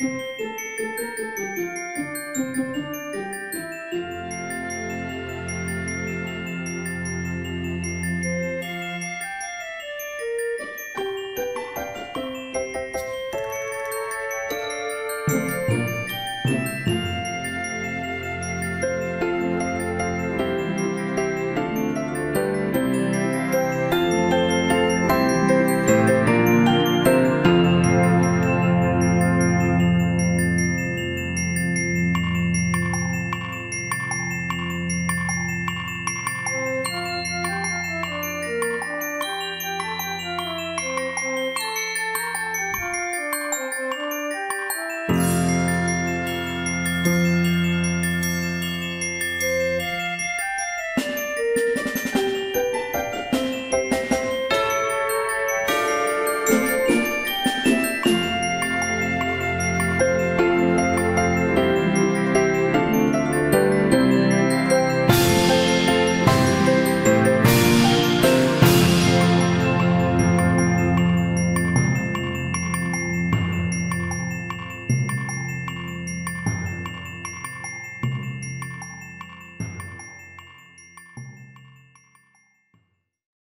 Música